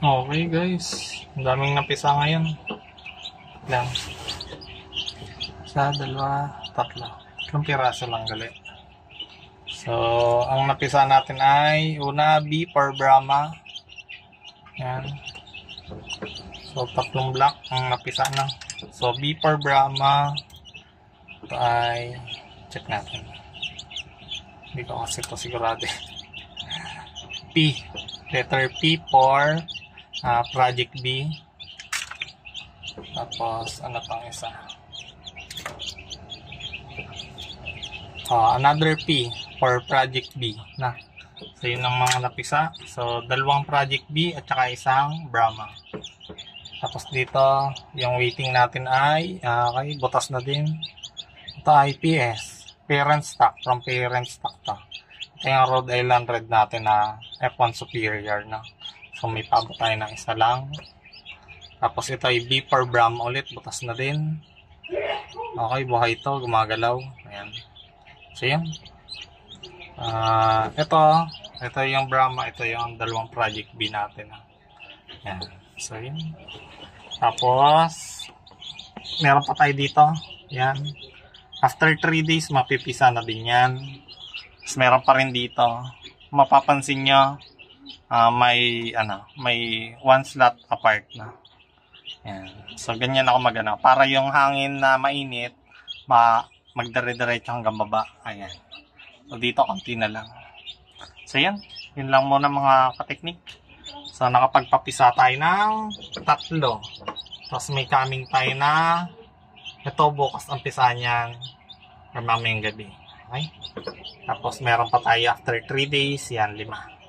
Okay guys, ang daming napisa ngayon. Lang. Isa, dalawa, tatlo. Tatlong piraso lang gali. So, ang napisa natin ay una, B for Brahma. Yan. So, tatlong block ang napisa na. So, B for Brahma. Ito ay, check natin. Hindi ko kasi ito sigurado. P. Letter P for ah, Project B. Tapos, ano pang isa? Ah, another P for Project B. Na. So, yun ang mga napisa. So, dalawang Project B at saka isang Brahma. Tapos dito, yung waiting natin ay, ah, okay, butas na din. Ito ay PS. Parent stock. From parent stock to. Ito yung Rhode Island Red natin na F1 Superior na. So paabot tayo ng isa lang. Tapos ito ay B for Brahma ulit. Butas na din. Okay, buhay ito. Gumagalaw. Ayan. So yan. Ah, ito. Ito yung Brahma. Ito yung dalawang project B natin. ah. Ayan. So yan. Tapos, meron pa tayo dito. Yan. After 3 days, mapipisa na din yan. Tapos meron pa rin dito. Mapapansin nyo, ah, may, ano, may one slot apart na. Yan. So, ganyan ako magana. Para yung hangin na mainit, ma magdire-diretso hanggang baba. Ayan. So, dito, konti na lang. So, yan. Yun lang muna mga kateknik. So, nakapagpapisa tayo ng tatlo. Tapos may coming tayo na ito bukas ang pisa niyan or mamayang gabi. Okay? Tapos meron pa tayo after 3 days, yan, lima.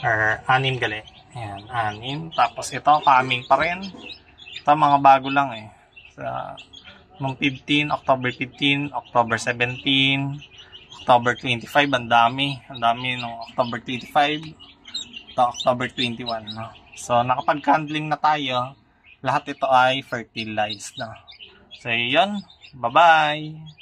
Or anim gali. Yan, anim. Tapos ito, coming pa rin. Ito, mga bago lang eh. Sa, nung 15, October 15, October 17, October 25, ang dami. Ang dami nung October 25 to October 21. No? So, nakapag-handling na tayo. Lahat ito ay fertilized na. So, yun. Bye-bye!